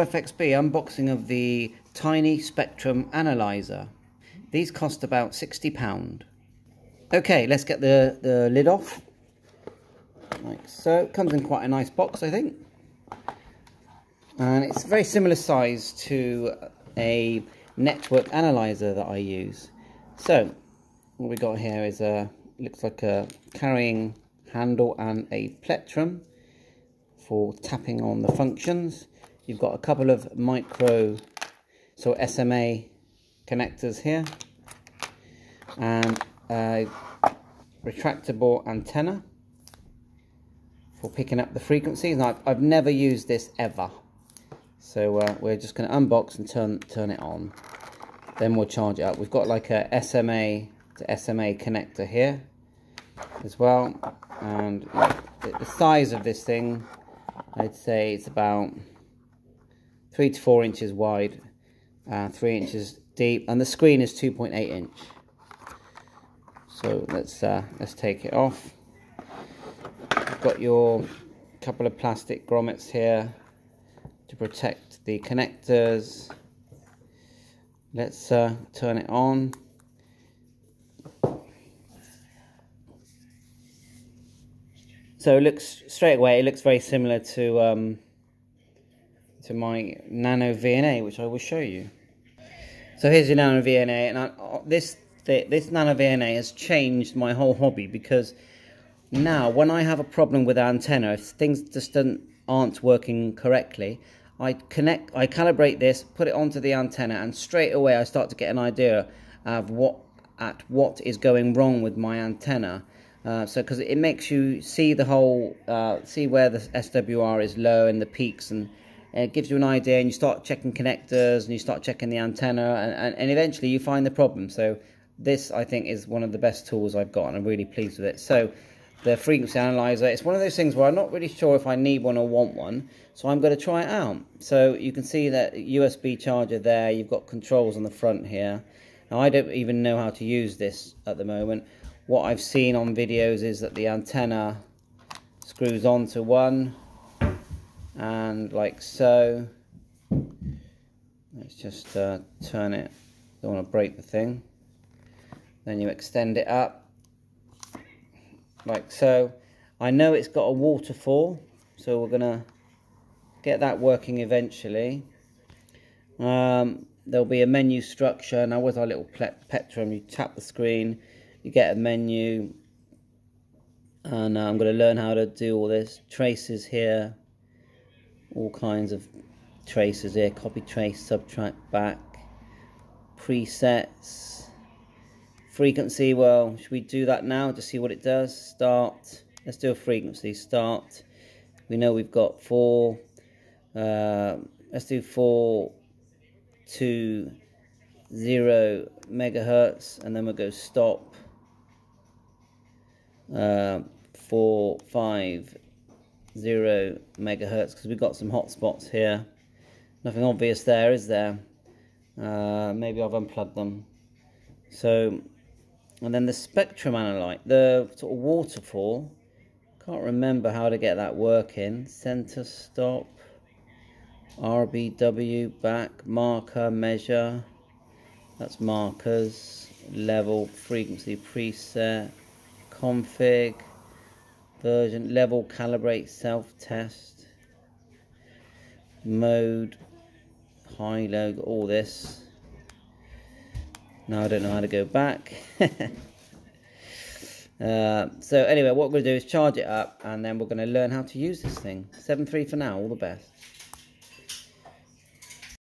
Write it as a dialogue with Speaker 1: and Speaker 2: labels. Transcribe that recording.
Speaker 1: FXB unboxing of the Tiny Spectrum Analyzer. These cost about £60. Okay, let's get the, the lid off. Like so. Comes in quite a nice box, I think. And it's very similar size to a network analyzer that I use. So, what we got here is a, looks like a carrying handle and a plectrum for tapping on the functions. You've got a couple of micro, so SMA connectors here, and a retractable antenna for picking up the frequencies. Now, I've, never used this ever, so uh, we're just going to unbox and turn turn it on. Then we'll charge it up. We've got like a SMA to SMA connector here as well, and the size of this thing, I'd say it's about three to four inches wide, uh, three inches deep, and the screen is 2.8 inch. So let's uh, let's take it off. You've got your couple of plastic grommets here to protect the connectors. Let's uh, turn it on. So it looks straight away. It looks very similar to um, to my Nano VNA, which I will show you. So here's your Nano VNA, and I, uh, this this Nano VNA has changed my whole hobby because now when I have a problem with antenna, if things just aren't working correctly, I connect, I calibrate this, put it onto the antenna, and straight away I start to get an idea of what at what is going wrong with my antenna. Uh, so because it makes you see the whole, uh, see where the SWR is low and the peaks and it gives you an idea and you start checking connectors and you start checking the antenna and, and, and, eventually you find the problem. So this, I think, is one of the best tools I've got and I'm really pleased with it. So the frequency analyzer, it's one of those things where I'm not really sure if I need one or want one. So I'm going to try it out. So you can see that USB charger there. You've got controls on the front here. Now I don't even know how to use this at the moment. What I've seen on videos is that the antenna screws onto one and like so let's just uh, turn it. Don't want to break the thing. Then you extend it up. Like so. I know it's got a waterfall so we're gonna get that working eventually. Um, there'll be a menu structure. Now with our little plectrum you tap the screen you get a menu. And uh, I'm going to learn how to do all this. Traces here all kinds of traces here copy trace subtract back presets frequency well should we do that now to see what it does? Start let's do a frequency start. We know we've got four uh, let's do four two zero megahertz and then we'll go stop uh, four five zero megahertz because we've got some hotspots here. Nothing obvious there, is there? Uh, maybe I've unplugged them. So, and then the spectrum analyte, the sort of waterfall. Can't remember how to get that working. Center stop, RBW, back, marker, measure. That's markers, level, frequency, preset, config version, level, calibrate, self-test, mode, high, low, all this. Now I don't know how to go back. uh, so anyway, what we're going to do is charge it up and then we're going to learn how to use this thing. 7.3 for now, all the best.